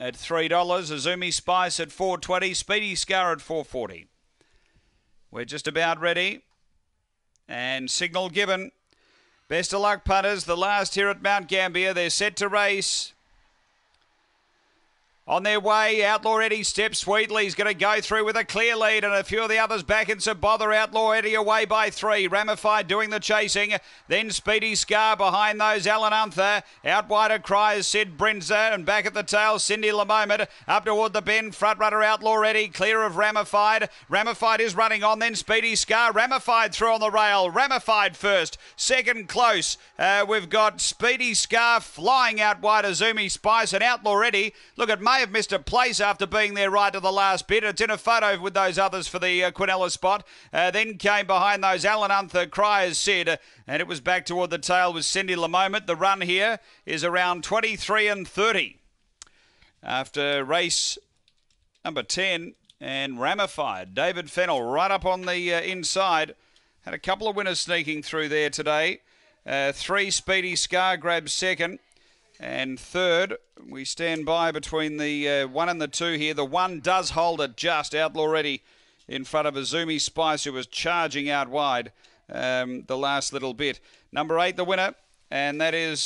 at $3. Azumi Spice at 420 Speedy Scar at 440 We're just about ready. And signal given. Best of luck, punters. The last here at Mount Gambier. They're set to race. On their way, Outlaw Eddie steps sweetly. He's going to go through with a clear lead, and a few of the others back in some bother. Outlaw Eddie away by three. Ramified doing the chasing. Then Speedy Scar behind those. Alan Unther. Out cries Sid Brinzer, and back at the tail, Cindy Lamoment. Up toward the bend, front runner Outlaw Eddie, clear of Ramified. Ramified is running on, then Speedy Scar. Ramified through on the rail. Ramified first. Second close. Uh, we've got Speedy Scar flying out wide. Azumi Spice and Outlaw Eddie. Look at May have missed a place after being there right to the last bit. It's in a photo with those others for the uh, Quinella spot. Uh, then came behind those Alan Unther, Cryers Sid, and it was back toward the tail with Cindy Lamoment. The run here is around 23 and 30 after race number 10 and ramified. David Fennell right up on the uh, inside. Had a couple of winners sneaking through there today. Uh, three Speedy Scar grabs second. And third, we stand by between the uh, one and the two here. The one does hold it just Outlaw Eddie in front of Azumi Spice, who was charging out wide um, the last little bit. Number eight, the winner, and that is